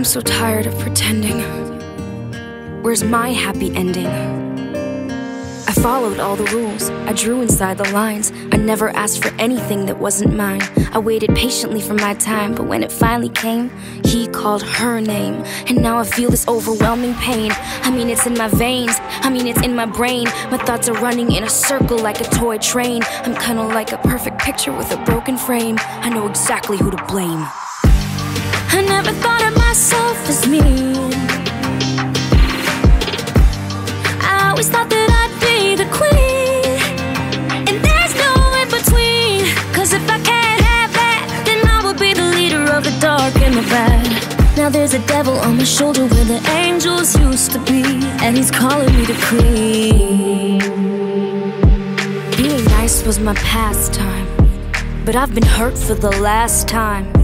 I'm so tired of pretending. Where's my happy ending? I followed all the rules, I drew inside the lines. I never asked for anything that wasn't mine. I waited patiently for my time, but when it finally came, he called her name. And now I feel this overwhelming pain. I mean, it's in my veins, I mean, it's in my brain. My thoughts are running in a circle like a toy train. I'm kinda like a perfect picture with a broken frame. I know exactly who to blame. I never thought of myself as me. I always thought that I'd be the queen. And there's no in between. Cause if I can't have that, then I will be the leader of the dark and the bad. Now there's a devil on my shoulder where the angels used to be. And he's calling me the queen. Being nice was my pastime. But I've been hurt for the last time.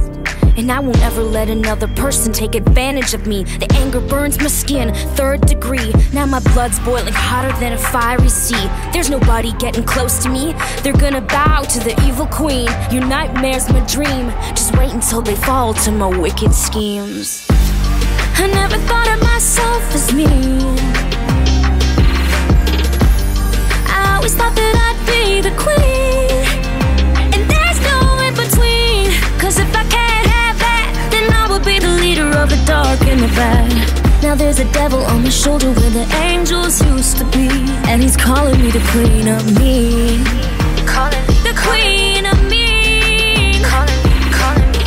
And I won't ever let another person take advantage of me. The anger burns my skin, third degree. Now my blood's boiling hotter than a fiery sea. There's nobody getting close to me. They're gonna bow to the evil queen. Your nightmare's my dream. Just wait until they fall to my wicked schemes. I never thought of myself as me. There's a devil on my shoulder where the angels used to be. And he's calling me the queen of me. Calling me, The queen of me. calling me, calling me.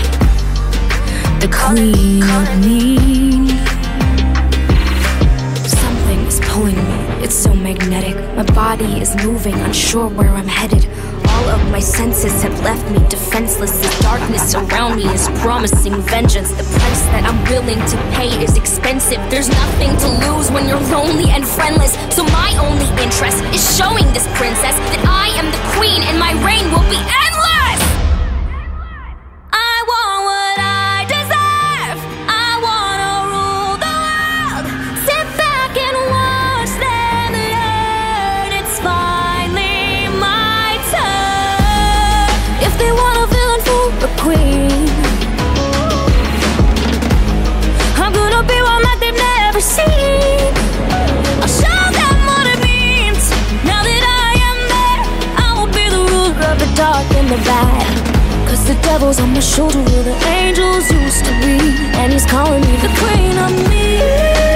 The queen of me. Something is pulling me, it's so magnetic. My body is moving, unsure where I'm headed. My senses have left me defenseless. The darkness around me is promising vengeance. The price that I'm willing to pay is expensive. There's nothing to lose when you're lonely and friendless. So my only interest is showing this princess of the bad. Cause the devil's on my shoulder where the angels used to be. And he's calling me the queen of me.